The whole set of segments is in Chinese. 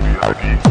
女孩。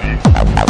Aquí.